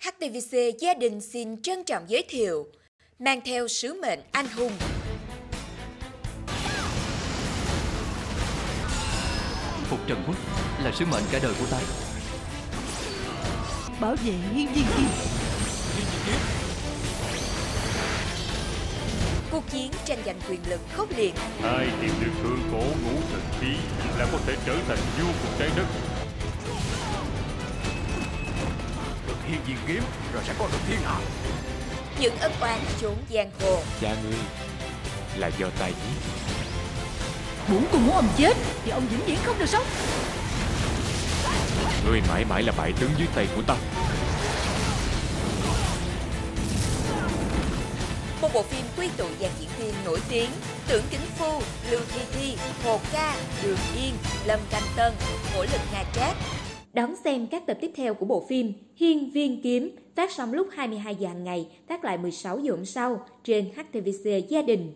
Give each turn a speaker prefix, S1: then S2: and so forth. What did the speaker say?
S1: HTVC Gia đình xin trân trọng giới thiệu mang theo sứ mệnh anh hùng.
S2: Phục Trần Quốc là sứ mệnh cả đời của ta.
S3: Bảo vệ hiên viên kim
S1: Cuộc chiến tranh giành quyền lực khốc liệt,
S4: ai tìm được thượng cổ ngũ thần khí là có thể trở thành vua của trái đất
S5: được hiên viên kiếm rồi sẽ có được thiên hạ
S1: những ân oán chốn giang hồ.
S5: cha ngươi là do tay giết
S3: Muốn cùng muốn ông chết Thì ông vĩnh viễn không được sống
S5: ngươi mãi mãi là bại tướng dưới tay của ta
S1: Một bộ phim quy tụ dàn diễn viên nổi tiếng Tưởng Kính Phu, Lưu Thi Thi, Hồ Ca, Đường Yên, Lâm Canh Tân, Hỗ lực Nga Trác. Đón xem các tập tiếp theo của bộ phim Hiên Viên Kiếm phát sóng lúc 22 giờ hàng ngày, phát lại 16 giờ hôm sau trên HTVC Gia đình.